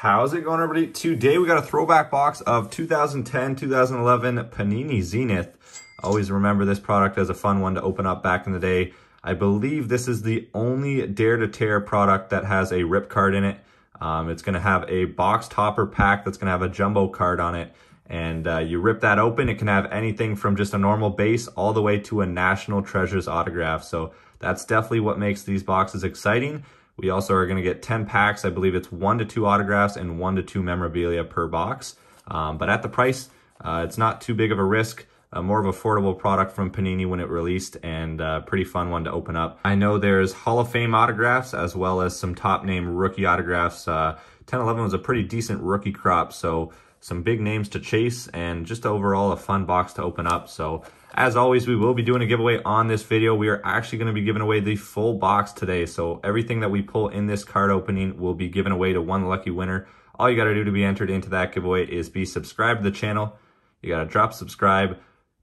How's it going, everybody? Today we got a throwback box of 2010-2011 Panini Zenith. Always remember this product as a fun one to open up back in the day. I believe this is the only Dare to Tear product that has a rip card in it. Um, it's going to have a box topper pack that's going to have a jumbo card on it. And uh, you rip that open, it can have anything from just a normal base all the way to a National Treasures autograph. So that's definitely what makes these boxes exciting. We also are going to get 10 packs. I believe it's one to two autographs and one to two memorabilia per box. Um, but at the price, uh, it's not too big of a risk. A more of affordable product from Panini when it released and a uh, pretty fun one to open up. I know there's Hall of Fame autographs as well as some top name rookie autographs. Uh, 10-11 was a pretty decent rookie crop, so some big names to chase and just overall a fun box to open up. So as always, we will be doing a giveaway on this video. We are actually going to be giving away the full box today. So everything that we pull in this card opening will be given away to one lucky winner. All you got to do to be entered into that giveaway is be subscribed to the channel. You got to drop subscribe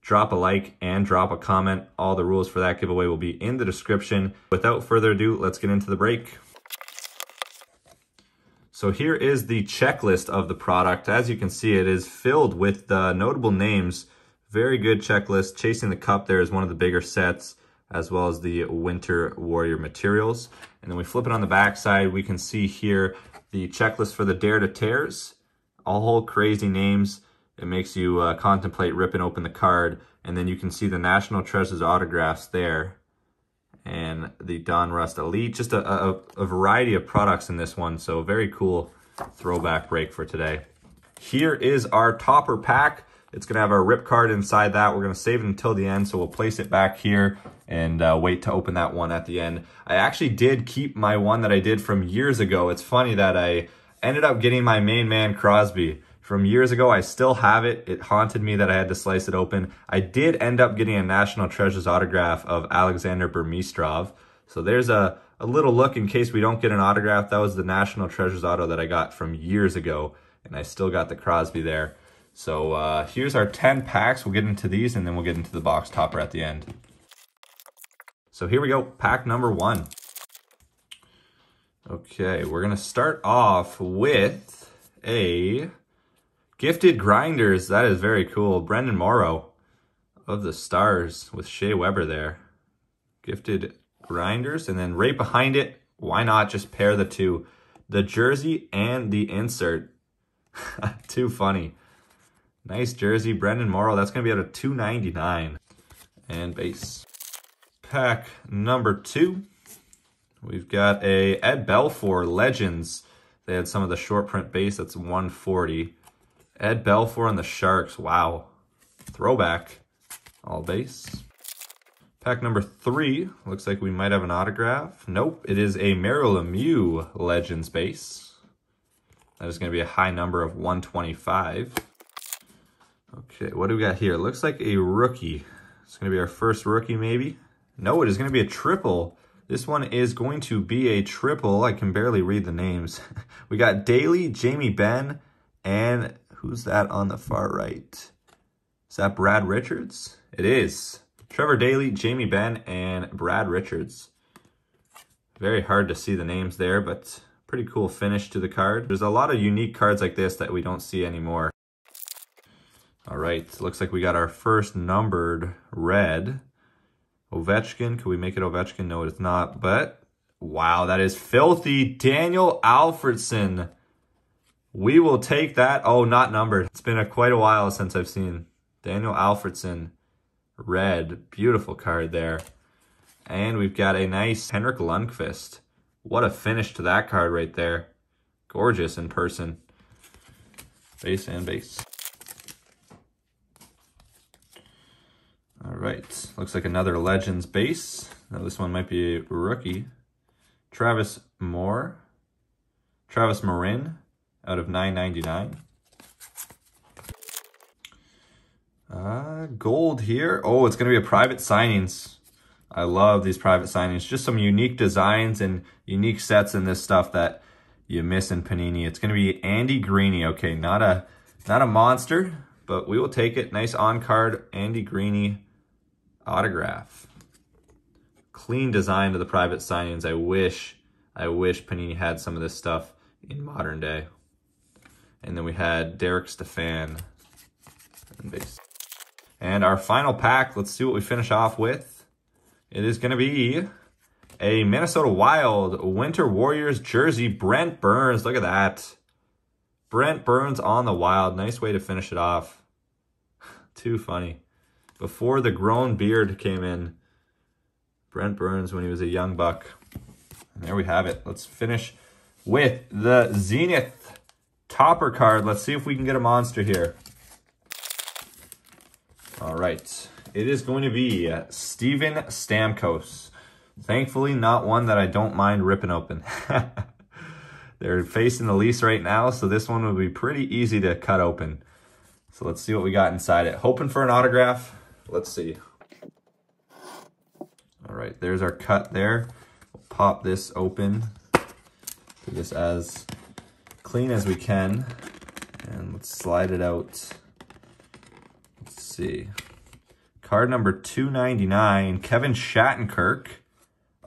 drop a like, and drop a comment. All the rules for that giveaway will be in the description. Without further ado, let's get into the break. So here is the checklist of the product. As you can see, it is filled with the notable names. Very good checklist. Chasing the Cup there is one of the bigger sets, as well as the Winter Warrior materials. And then we flip it on the back side, we can see here the checklist for the Dare to Tears. All crazy names. It makes you uh, contemplate ripping open the card, and then you can see the National Treasures autographs there, and the Donruss Elite. Just a, a, a variety of products in this one, so very cool throwback break for today. Here is our topper pack. It's to have our rip card inside that. We're to save it until the end, so we'll place it back here and uh, wait to open that one at the end. I actually did keep my one that I did from years ago. It's funny that I ended up getting my main man Crosby from years ago. I still have it. It haunted me that I had to slice it open. I did end up getting a National Treasures autograph of Alexander Burmistrov. So there's a, a little look in case we don't get an autograph. That was the National Treasures auto that I got from years ago. And I still got the Crosby there. So uh, here's our 10 packs. We'll get into these and then we'll get into the box topper at the end. So here we go, pack number one. Okay, we're gonna start off with a Gifted Grinders, that is very cool. Brenden Morrow of the Stars with Shea Weber there. Gifted Grinders, and then right behind it, why not just pair the two? The jersey and the insert. Too funny. Nice jersey, Brenden Morrow. That's going to be out of 299 And base. Pack number two. We've got a Ed Belfour Legends. They had some of the short print base. That's 140 Ed Belfour and the Sharks. Wow. Throwback. All base. Pack number three. Looks like we might have an autograph. Nope. It is a Mario Lemieux Legends base. That is going to be a high number of 125. Okay, what do we got here? Looks like a rookie. It's going to be our first rookie, maybe. No, it is going to be a triple. This one is going to be a triple. I can barely read the names. we got Daley, Jamie Benn, and Who's that on the far right? Is that Brad Richards? It is. Trevor Daley, Jamie Benn, and Brad Richards. Very hard to see the names there, but pretty cool finish to the card. There's a lot of unique cards like this that we don't see anymore. All right, looks like we got our first numbered red. Ovechkin, could we make it Ovechkin? No, it's not, but wow, that is filthy. Daniel Alfredsson. We will take that. Oh, not numbered. It's been a, quite a while since I've seen Daniel Alfredsson red. Beautiful card there. And we've got a nice Henrik Lundqvist. What a finish to that card right there. Gorgeous in person. Base and base. Right, looks like another Legends base. Now this one might be a rookie. Travis Moore. Travis Morin out of 9.99. Uh, gold here. Oh, it's going to be a private signings. I love these private signings. Just some unique designs and unique sets in this stuff that you miss in Panini. It's going to be Andy Greeny. Okay, not a not a monster, but we will take it. Nice on-card Andy Greeny autograph. Clean design to the private signings. I wish, I wish Panini had some of this stuff in modern day. And then we had Derek Stepan. And our final pack, let's see what we finish off with. It is going to be a Minnesota Wild Winter Warriors jersey, Brent Burns. Look at that. Brent Burns on the Wild. Nice way to finish it off. Too funny. Before the grown beard came in, Brent Burns when he was a young buck. And there we have it. Let's finish with the Zenith topper card. Let's see if we can get a monster here. All right. It is going to be uh, Steven Stamkos. Thankfully, not one that I don't mind ripping open. They're facing the lease right now, so this one will be pretty easy to cut open. So let's see what we got inside it. Hoping for an autograph. Let's see. All right, there's our cut there. We'll pop this open. Do this as clean as we can. And let's slide it out. Let's see. Card number 299, Kevin Shattenkirk.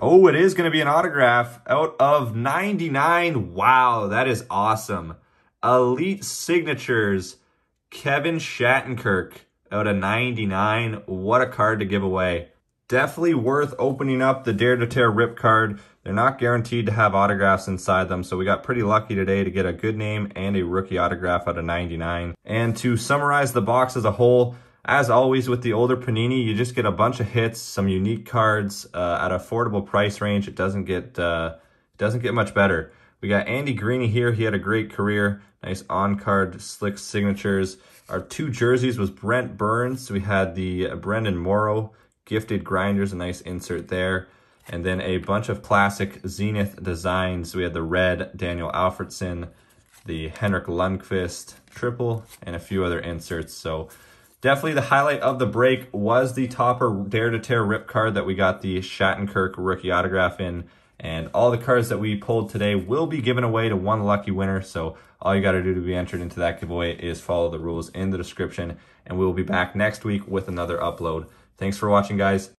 Oh, it is going to be an autograph out of 99. Wow, that is awesome. Elite Signatures, Kevin Shattenkirk out of 99. What a card to give away. Definitely worth opening up the Dare to Tear Rip card. They're not guaranteed to have autographs inside them, so we got pretty lucky today to get a good name and a rookie autograph out of 99. And to summarize the box as a whole, as always with the older Panini, you just get a bunch of hits, some unique cards uh, at affordable price range. It doesn't get uh, doesn't get much better. We got Andy Greeny here. He had a great career. Nice on-card slick signatures. Our two jerseys was Brent Burns. We had the Brenden Morrow gifted grinders, a nice insert there. And then a bunch of classic Zenith designs. We had the red Daniel Alfredsson, the Henrik Lundqvist triple, and a few other inserts. So Definitely the highlight of the break was the topper Dare to Tear rip card that we got the Shattenkirk rookie autograph in. And all the cards that we pulled today will be given away to one lucky winner. So all you got to do to be entered into that giveaway is follow the rules in the description. And we will be back next week with another upload. Thanks for watching, guys.